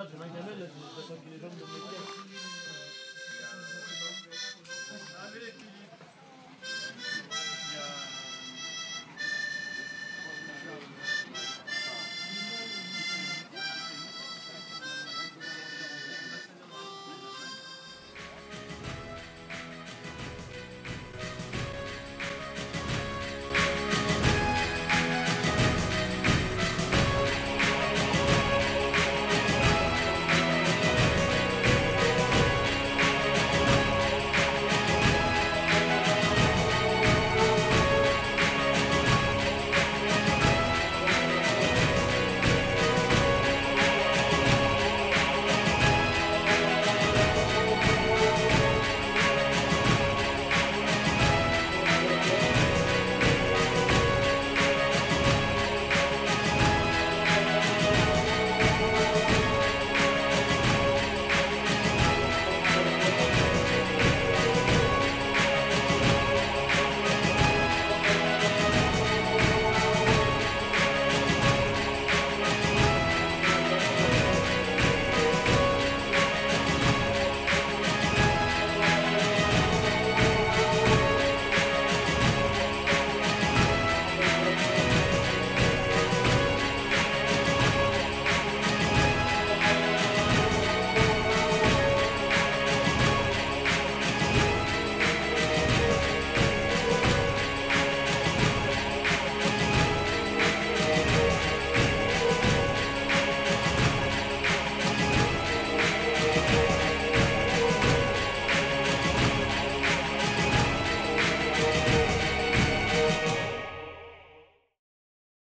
J'ai